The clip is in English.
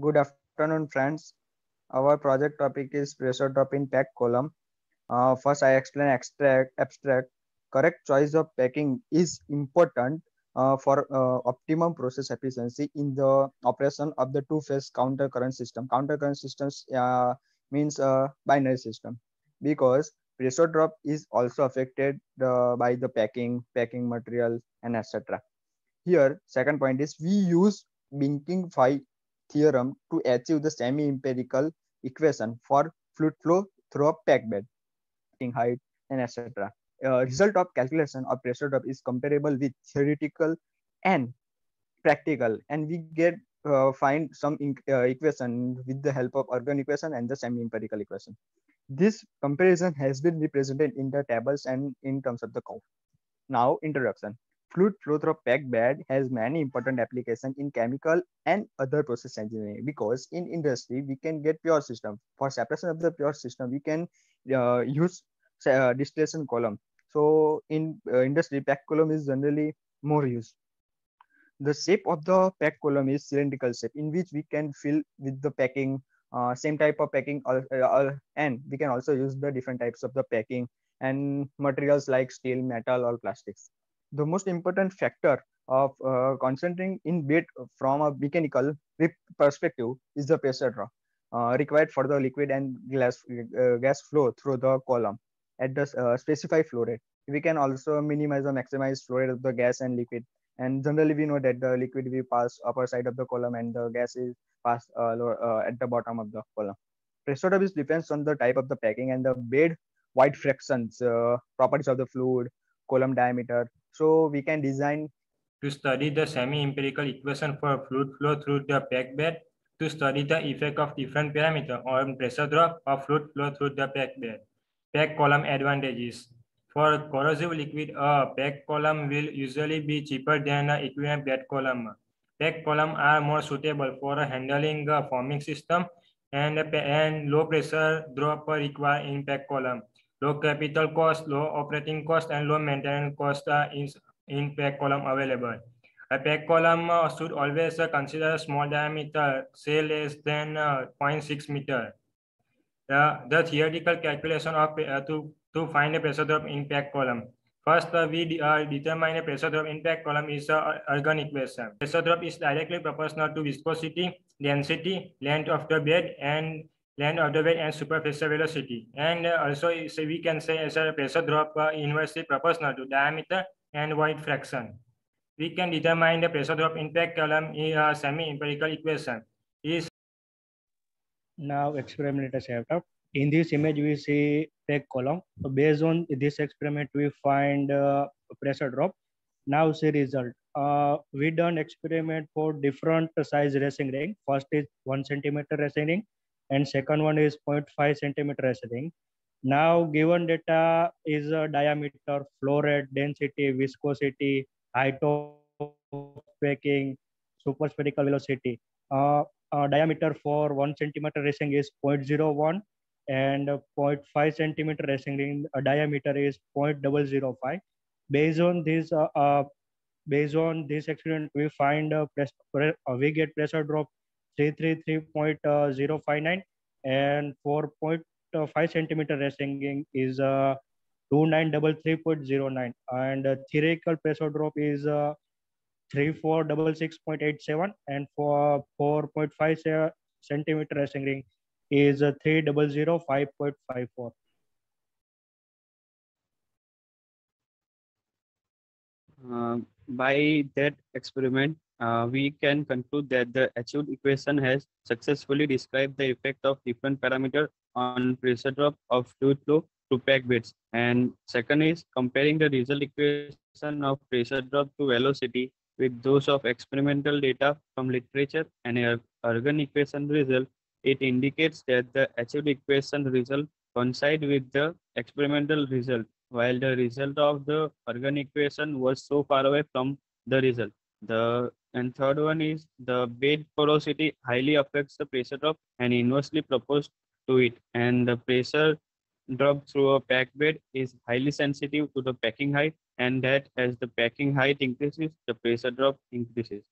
Good afternoon, friends. Our project topic is pressure drop in pack column. Uh, first, I explain abstract. Abstract. Correct choice of packing is important uh, for uh, optimum process efficiency in the operation of the two-phase counter current system. Counter current systems uh, means a binary system because pressure drop is also affected uh, by the packing, packing material, and etc. Here, second point is we use Buckingham pi theorem to achieve the semi-empirical equation for fluid flow through a pack bed, height, and etc. Uh, result of calculation of pressure drop is comparable with theoretical and practical, and we get uh, find some uh, equation with the help of Ergun equation and the semi-empirical equation. This comparison has been represented in the tables and in terms of the curve. Now, introduction. Fluid flow through packed bed has many important applications in chemical and other process engineering because in industry we can get pure system. For separation of the pure system, we can uh, use uh, distillation column. So in uh, industry, packed column is generally more used. The shape of the pack column is cylindrical shape in which we can fill with the packing, uh, same type of packing, uh, and we can also use the different types of the packing and materials like steel, metal, or plastics the most important factor of uh, concentrating in bed from a mechanical perspective is the pressure drop uh, required for the liquid and gas, uh, gas flow through the column at the uh, specified flow rate. We can also minimize or maximize the flow rate of the gas and liquid. And generally, we know that the liquid will pass upper side of the column and the gas is pass uh, lower, uh, at the bottom of the column. Pressure drop is depends on the type of the packing and the bed void fractions, properties of the fluid, column diameter, so we can design to study the semi-empirical equation for fluid flow through the pack bed, to study the effect of different parameter on pressure drop of fluid flow through the pack bed. Pack column advantages. For corrosive liquid, a pack column will usually be cheaper than an equivalent bed column. Pack column are more suitable for handling a foaming system and, and low pressure drop required in pack column low capital cost, low operating cost, and low maintenance cost are in, pack column available. A pack column uh, should always uh, consider small diameter, say less than uh, 0.6 meter. Uh, the theoretical calculation of to, to find a pressure drop in pack column. First, we determine a pressure drop in pack column is a Ergun equation. Pressure drop is directly proportional to viscosity, density, length of the bed, and land of the weight and superficial velocity. And uh, also so we can say as a pressure drop uh, inversely proportional to diameter and void fraction. We can determine the pressure drop impact column in a semi-empirical equation. Is now experiment is set up. In this image, we see pack column. So based on this experiment, we find uh, pressure drop. Now see result. Uh, we done experiment for different size Raschig ring. First is one centimeter Raschig ring and second one is 0.5 centimeter ring. Now given data is a diameter, flow rate, density, viscosity, height of packing, superficial velocity. Uh, uh, diameter for one centimeter Raschig is 0.01 and 0.5 centimeter Raschig ring uh, diameter is 0.005. Based on this, uh, uh, based on this experiment, we find uh, press, uh, we get pressure drop 333.059 and 4.5 centimeter Raschig is uh, 2933.09 and uh, theoretical pressure drop is uh, 3466.87 and for 4.5 centimeter Raschig ring is uh, 3005.54. Uh, by that experiment, uh, we can conclude that the achieved equation has successfully described the effect of different parameters on pressure drop of fluid flow to pack beds. And second is comparing the result equation of pressure drop to velocity with those of experimental data from literature and Ergun equation result. It indicates that the achieved equation result coincide with the experimental result, while the result of the Ergun equation was so far away from the result. The and third one is the bed porosity highly affects the pressure drop and inversely proposed to it. And the pressure drop through a pack bed is highly sensitive to the packing height and that as the packing height increases, the pressure drop increases.